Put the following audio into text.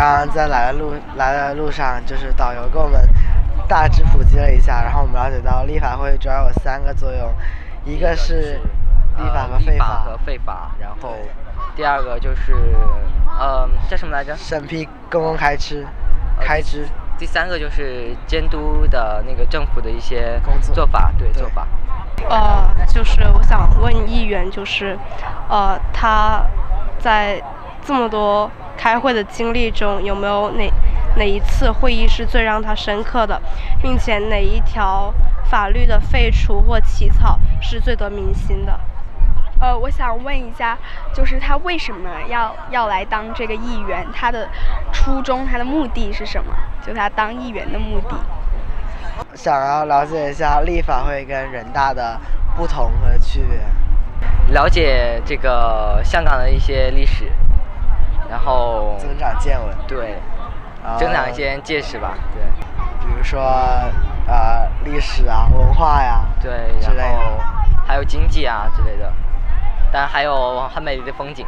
刚刚在来的路来的路上，就是导游给我们大致普及了一下，然后我们了解到立法会主要有三个作用，一个是立法和废法和废法，然后第二个就是呃叫什么来着？审批公共开支开支。第三个就是监督的那个政府的一些工作做法，对做法。呃，就是我想问议员，就是呃他在这么多。开会的经历中有没有哪哪一次会议是最让他深刻的，并且哪一条法律的废除或起草是最得民心的？呃，我想问一下，就是他为什么要要来当这个议员？他的初衷、他的目的是什么？就他当议员的目的。想要了解一下立法会跟人大的不同和区别，了解这个香港的一些历史。然后增长见闻，对，增长一些见识吧，对，比如说呃历史啊、文化呀，对，然后还有经济啊之类的，但还有很美丽的风景。